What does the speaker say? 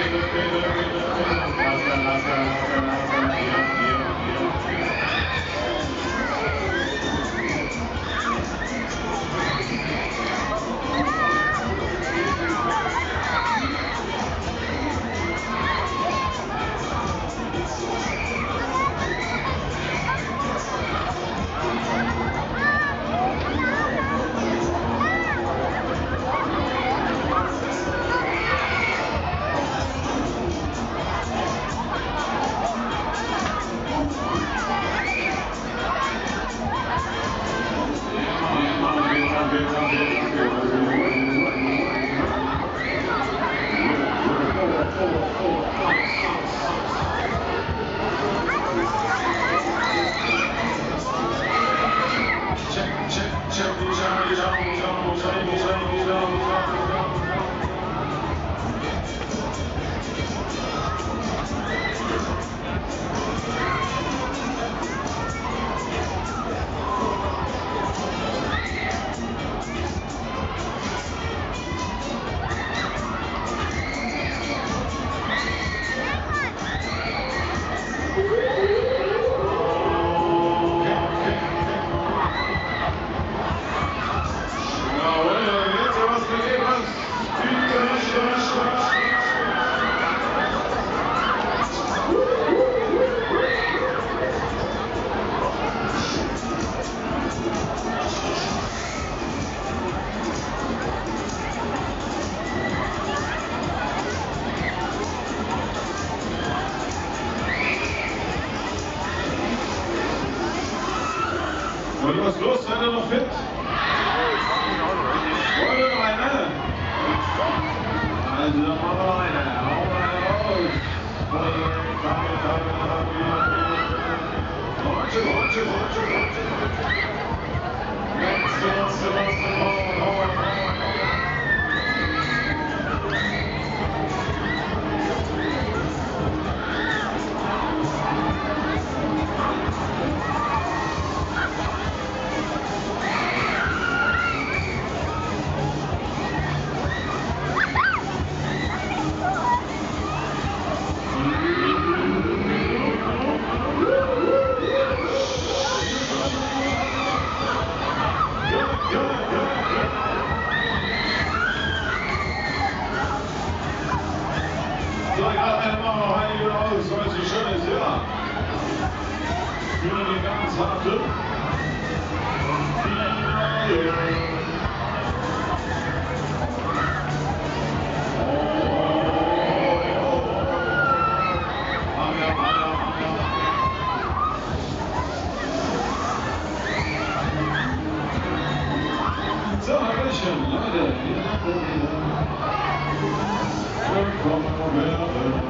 Thank you. So. zijn er nog fit? Worden er lijnen? En dan maar de lijnen. Roger, Roger, Roger, Roger. Let's go, let's go, let's go. Für die ganz harte. So, Hallöchen, Leute. Willkommen werden.